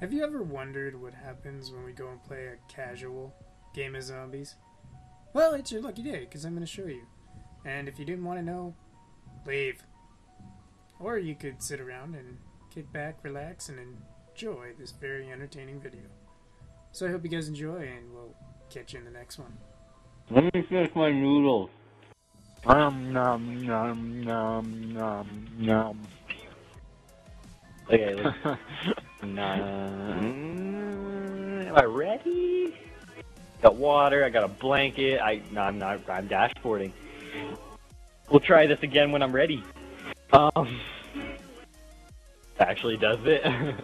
Have you ever wondered what happens when we go and play a casual game of zombies? Well, it's your lucky day, because I'm going to show you. And if you didn't want to know, leave. Or you could sit around and kick back, relax, and enjoy this very entertaining video. So I hope you guys enjoy, and we'll catch you in the next one. Let me finish my noodles. Um, nom, nom, nom, nom, nom. Okay, let's... nah. Am I ready? Got water, I got a blanket, I... No, I'm not, I'm dashboarding. We'll try this again when I'm ready. Um... Actually does it.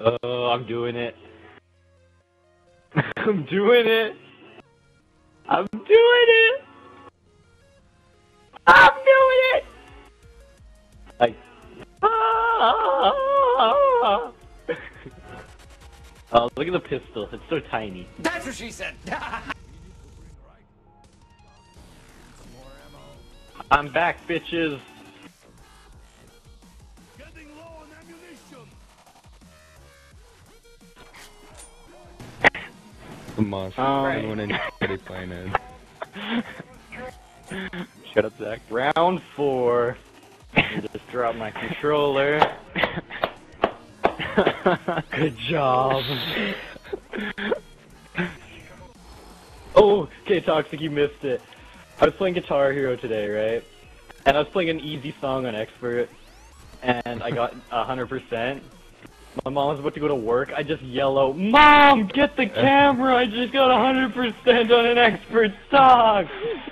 oh, I'm doing it. I'm doing it! Look at the pistol. It's so tiny. That's what she said. I'm back, bitches. Getting low on ammunition. The monster. Um, Everyone in playing it. Shut up, Zach. Round four. I just drop my controller. Good job. oh, okay, Toxic, you missed it. I was playing Guitar Hero today, right? And I was playing an easy song on Expert, and I got 100%. My mom was about to go to work. I just yell out, Mom, get the camera! I just got 100% on an Expert song!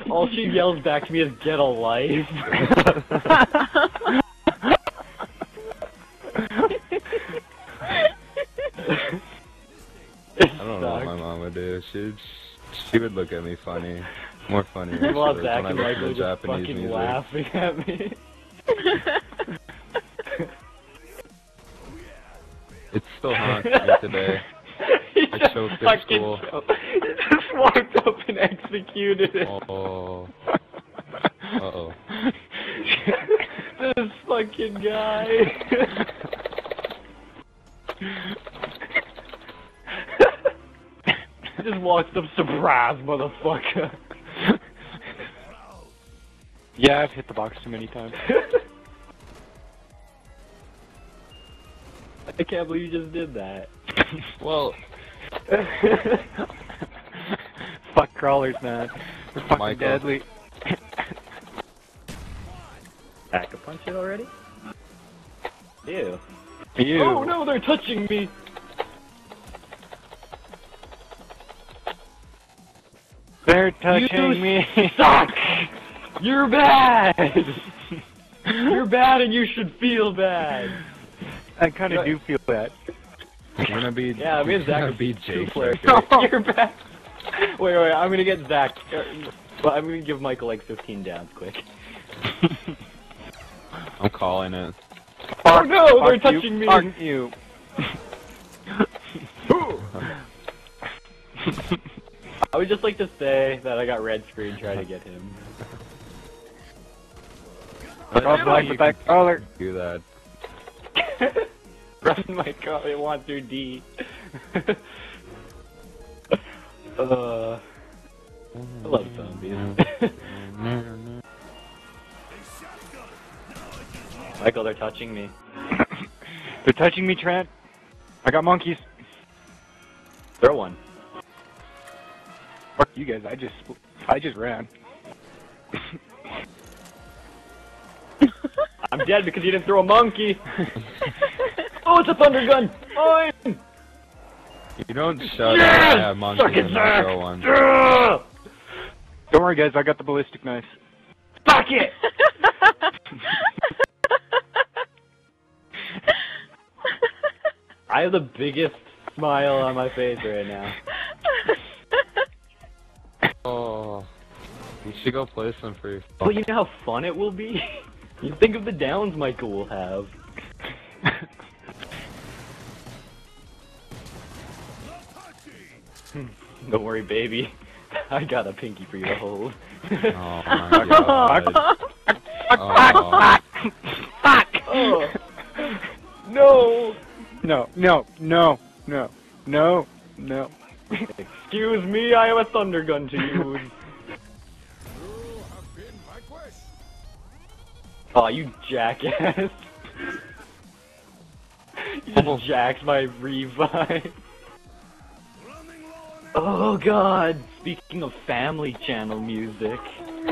All she yells back to me is, get a life. would. She she would look at me funny, more funny. Actually, Zach when I and Michael just Japanese fucking music. laughing at me. it's still haunts me today. he I choked at school. choked. He just walked up and executed it. Oh. Uh oh. this fucking guy. Just walks up, surprise, motherfucker. Yeah, I've hit the box too many times. I can't believe you just did that. Well, Fuck crawlers, man. They're fucking Michael. deadly. Pack a punch it already? Ew. You. Oh no, they're touching me! They're touching You me. Suck! You're bad! You're bad and you should feel bad. I kind of do feel that. I'm gonna be. Yeah, me and Zach gonna are be two Jake. players. You're bad. Wait, wait, I'm gonna get Zach. uh, Well, I'm gonna give Michael like 15 downs quick. I'm calling it. Oh no, they're Fuck you, touching me! Fuck you. I would just like to say that I got red screen trying to get him. Cross black with that crawler. Do that. Run my car, it wants through D. uh, I love zombies. Michael, they're touching me. They're touching me, Trent. I got monkeys. Throw one. Fuck you guys. I just, I just ran. I'm dead because you didn't throw a monkey. oh, it's a thunder gun. Mine. You don't shut Yes! up. I have monkeys Suck it, and Zach! Throw one. Ugh! Don't worry, guys. I got the ballistic knife. Fuck it. I have the biggest smile on my face right now. Oh. You should go play some free. But you know how fun it will be? You think of the downs Michael will have. Don't worry, baby. I got a pinky for you to hold. Oh my god. Oh. Oh. No! No, no, no, no, no, no. Excuse me, I have a thunder gun to use. You have been vanquished. oh, you jackass. you just jacked my revive. Running low on Oh god, speaking of family channel music.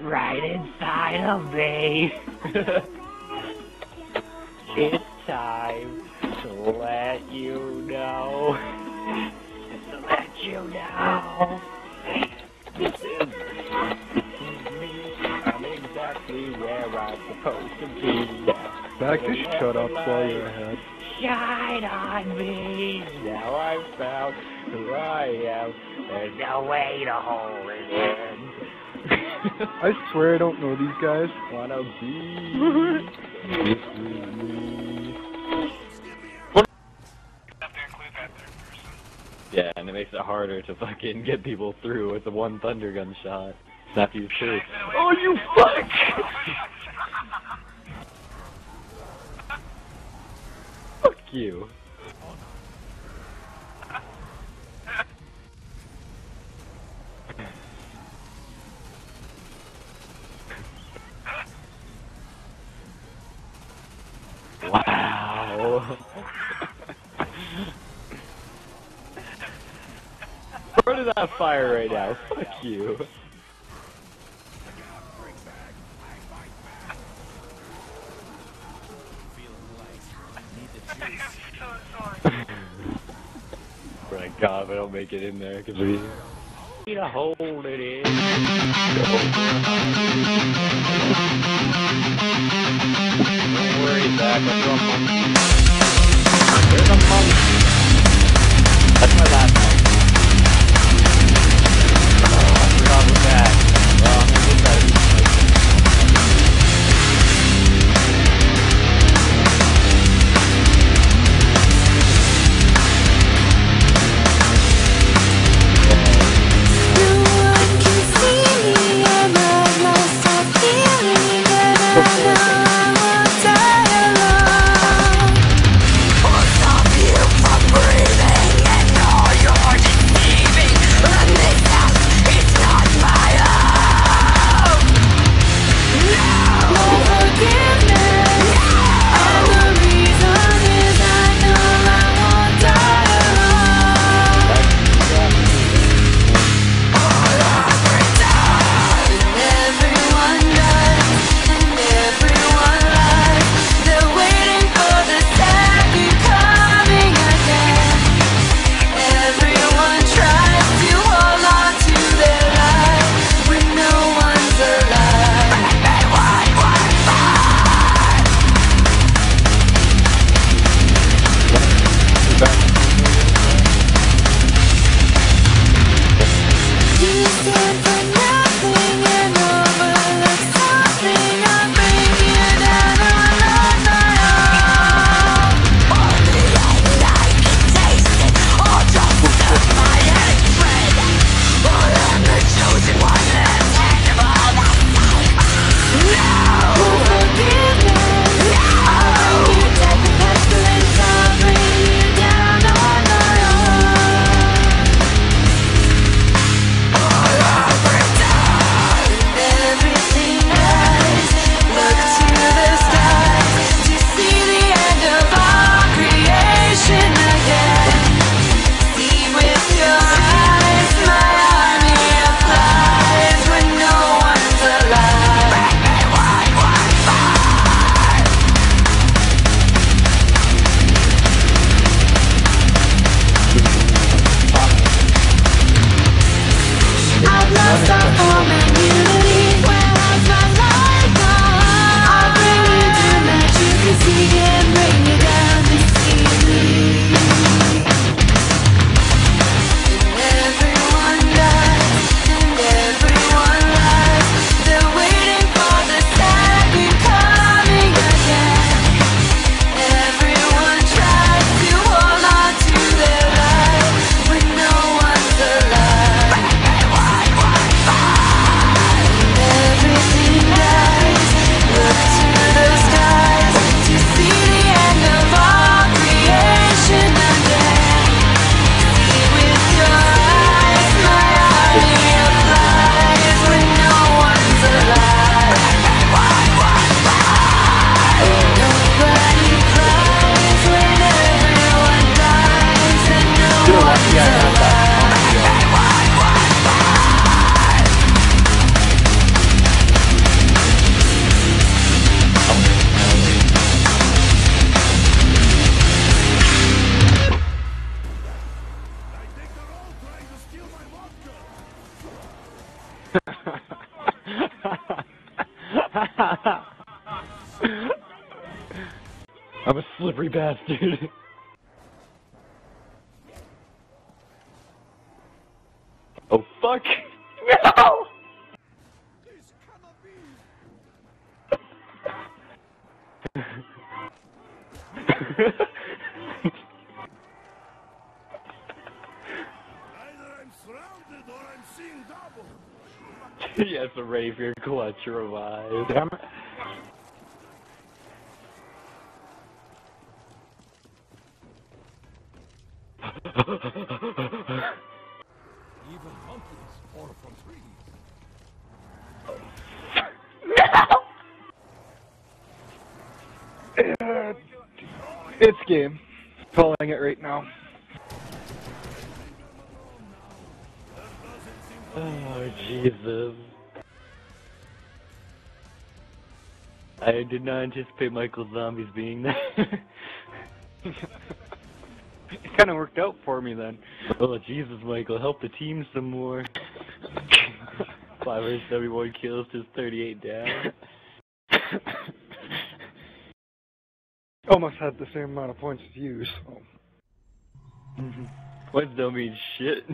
right inside of me. it's time to let you know. To let you know. This is me. I'm exactly where I'm supposed to be. Back to shut up while you're ahead. Shine on me. Now I've found who I am. There's no way to hold it in. I swear I don't know these guys. Wanna be. Yeah, and it makes it harder to fucking get people through with the one thunder gun shot. Snap you too. Oh, you fuck! fuck you. That fire right now? Fuck you. My God, I don't make it in there, cause we need to hold it in. Don't worry, Zach. There's a monkey. That's my last I'm a slippery bastard. oh fuck! No! This cannot be. Either I'm surrounded or I'm seeing double. yes, ready for your clutch revive. Damn it. Even monkeys fall from trees. Uh, it's game. Calling it right now. Oh, Jesus. I did not anticipate Michael Zombies being there. it kind of worked out for me then. oh, Jesus, Michael, help the team some more. 571 kills, just 38 down. Almost had the same amount of points as you, so. What don't mean shit.